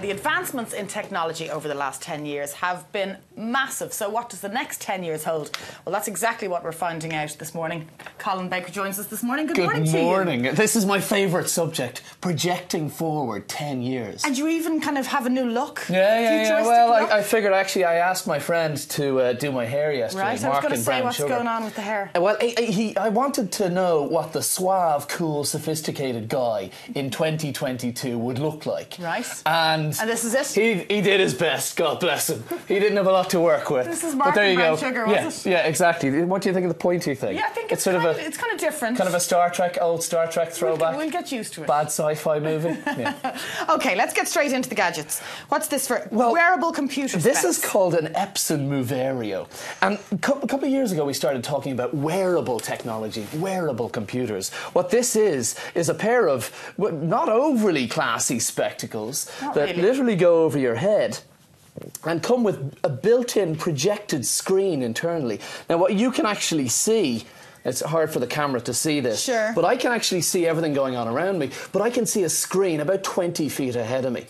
The advancements in technology over the last 10 years have been massive. So, what does the next 10 years hold? Well, that's exactly what we're finding out this morning. Colin Baker joins us this morning. Good, Good morning, morning. to you. This is my favourite subject projecting forward 10 years. And you even kind of have a new look. yeah, yeah, yeah. Well. I, I figured actually I asked my friend to uh, do my hair yesterday. Right, I was going to say what's Sugar. going on with the hair. Uh, Well, I, I- he, I wanted to know what the suave, cool, sophisticated guy in 2022 would look like. Right. And, And this is it? He, he did his best, God bless him. He didn't have a lot to work with. This is but there you go. Sugar, was yeah, it? yeah, exactly. What do you think of the pointy thing? Yeah, I think it's, sort kind of a it's kind of different. kind of a Star Trek, old Star Trek We'll- throwback. We'll, get used to it. Bad sci-fi movie. Yeah. Okay, let's get straight into the gadgets. What's this for? Well, Wearable computer This specs. is called an Epson Moverio. And a a couple of years ago, we started talking about wearable technology, wearable computers. What this is, is a pair of not overly classy spectacles Not that really. Literally go over your head. And come with a built in projected screen internally. Now, what you can actually see, it's hard for the camera to see this, Sure. but I can actually see everything going on around me. But I can see a screen about 20 feet ahead of me.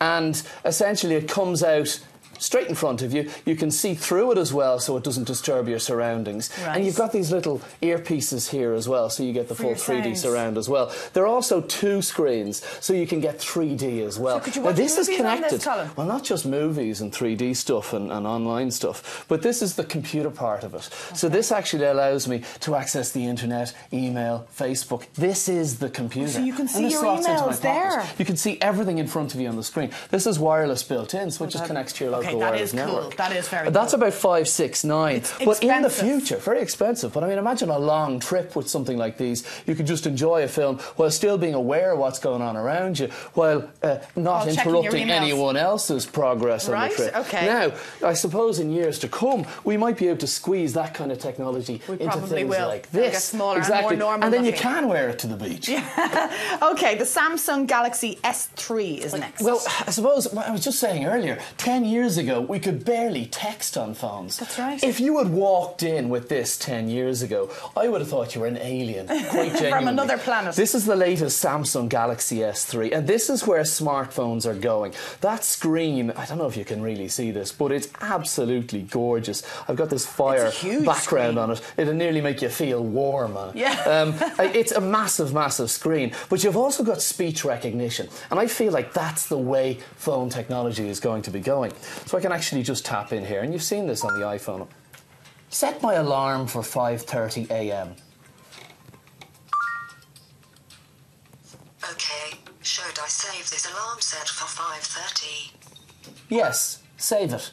And essentially, it comes out straight in front of you. You can see through it as well so it doesn't disturb your surroundings. Right. And you've got these little earpieces here as well so you get the For full 3D sound. surround as well. There are also two screens so you can get 3D as well. So could you now, this is on this, connected. Well, not just movies and 3D stuff and, and online stuff, but this is the computer part of it. So this actually allows me to access the internet, email, Facebook. This is the computer. So you can see your slots into my emails there. You can see everything in front of you on the screen. This is wireless built in, so it oh, just connects to your okay, local that wireless is cool. That is very That's cool. about five, six, nine. It's but in the future, very expensive. But I mean, imagine a long trip with something like these. You could just enjoy a film while still being aware of what's going on around you, while uh, not While interrupting anyone else's progress Right, on the trip. okay. Now, I suppose in years to come, we might be able to squeeze that kind of technology We into things will. like this. smaller and more normal And then you can wear it to the beach. Yeah. Okay, the Samsung Galaxy S3 is next. Well, I suppose I was just saying earlier. Ten years ago, we could barely text on phones. That's right. If you had walked in with this ten years ago, I would have thought you were an alien, quite genuinely. From another planet. This is the latest Samsung Galaxy S3, and this is where smartphones are going. That screen, I don't know if you can really see this, but it's absolutely gorgeous. I've got this fire background screen. on it. It'll nearly make you feel warm. Yeah. Um, it's a massive, massive screen, but you've also got speech recognition, and I feel like that's the way phone technology is going to be going. So I can actually just tap in here, and you've seen this on the iPhone. Set my alarm for 5:30 a.m. Okay, should I save this alarm set for 5.30? Yes, save it.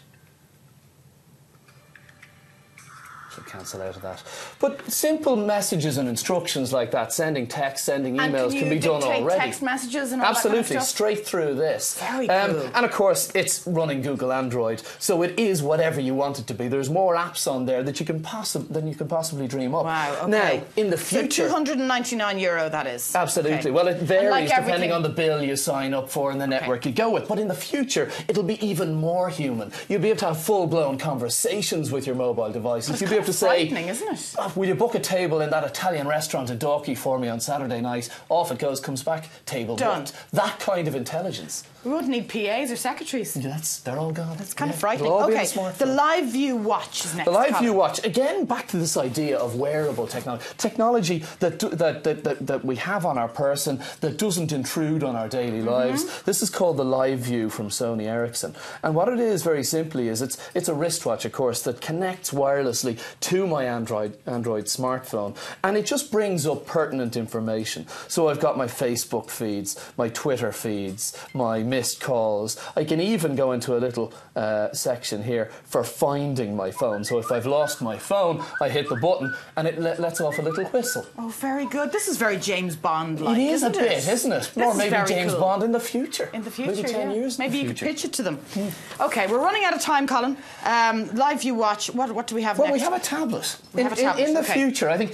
Cancel out of that. But simple messages and instructions like that, sending text, sending emails, can can, be done already. text messages and all that kind of Absolutely, straight through this. Um, Very cool. And of course, it's running Google Android, so it is whatever you want it to be. There's more apps on there that you can possi- than you can possibly dream up. Wow, okay. Now, in the So future. 299 euro, that is. Absolutely. Okay. Well, it varies like depending on the bill you sign up for and the network you go with. But in the future, it'll be even more human. You'll be able to have full blown conversations with your mobile devices. You'll be kind able to say, frightening, isn't it? "Oh, Will you book a table in that Italian restaurant in Dalkey for me on Saturday night? Off it goes, comes back, table Done. booked. That kind of intelligence. We wouldn't need PAs or secretaries. Yeah, That's, they're all gone. It's kind Yeah, of frightening. Okay, the. Live View watch is next. The live view watch again. Back to this idea of wearable technology, technology that, do, that, that, that that we have on our person that doesn't intrude on our daily Mm-hmm. lives. This is called the Live View from Sony Ericsson, and what it is very simply is it's it's a wristwatch, of course, that connects wirelessly to my Android Android smartphone, and it just brings up pertinent information. So I've got my Facebook feeds, my Twitter feeds, my missed calls. I can even go into a little uh, section here for finding my phone. So if I've lost my phone, I hit the button and it let, lets off a little whistle. Oh, very good. This is very James Bond like. it is a bit, it? isn't it? This or maybe James cool. Bond in the future. In the future, maybe ten yeah. years. Maybe you could pitch it to them. Okay, we're running out of time, Colin. Um, live view watch. What, what do we have Well, next? we have a tablet. In, a in- tablet, in the okay. future, I think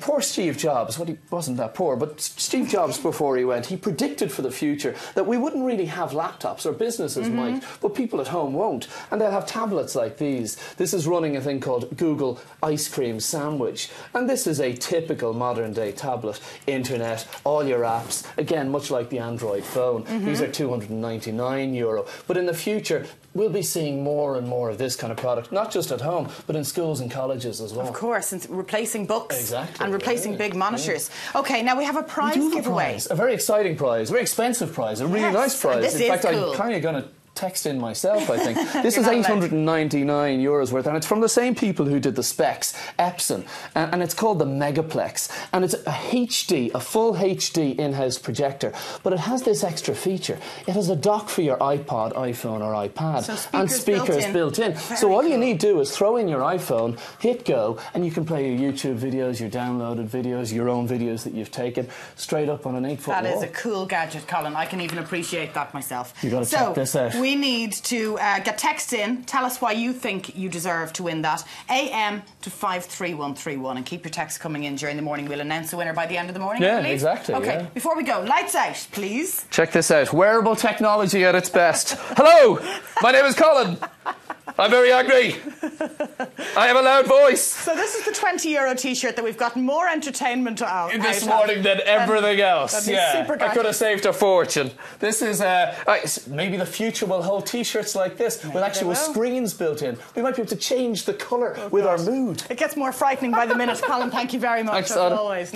poor Steve Jobs, well, he wasn't that poor, but Steve Jobs, before he went, he predicted for the future that we wouldn't really have laptops, or businesses Mm-hmm. might, but people at home won't. And they'll have tablets like these. This is running a thing called Google Ice Cream Sandwich. And this is a typical modern day tablet. Internet, all your apps, again, much like the Android phone. Mm-hmm. These are 299 euro. But in the future, we'll be seeing more and more of this kind of product, not just at home, but in schools and colleges as well. Of course, and replacing books Exactly, and replacing yeah, big monitors. Okay, now we have a prize have a giveaway. prize, a very exciting prize, a very expensive prize, a really Yes, nice prize. this in fact, cool. I'm kind of going to text in myself, I think. This is not allowed. 899 euros worth, and it's from the same people who did the specs, Epson, and, and it's called the Megaplex. And it's a HD, a full HD in house projector, but it has this extra feature. It has a dock for your iPod, iPhone, or iPad, So and speakers built in. built in. So all you need to do is throw in your iPhone, hit go, and you can play your YouTube videos, your downloaded videos, your own videos that you've taken straight up on an eight foot That wall. is a cool gadget, Colin. I can even appreciate that myself. You've gotta so, check this out. We need to uh, get text in. Tell us why you think you deserve to win that. AM to 53131 and keep your texts coming in during the morning. We'll announce the winner by the end of the morning. Yeah, exactly, Okay, yeah. before we go, lights out, please. Check this out. Wearable technology at its best. Hello, my name is Colin. I'm very angry. I have a loud voice. So this is the 20 euro t-shirt that we've gotten more entertainment out in This out morning of than everything else. Yeah, I could have saved a fortune. This is uh, maybe the future will hold T-shirts like this with actually with will. screens built in. We might be able to change the colour with our mood. It gets more frightening by the minute. Colin, thank you very much, Thanks, as always.